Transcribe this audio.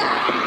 that.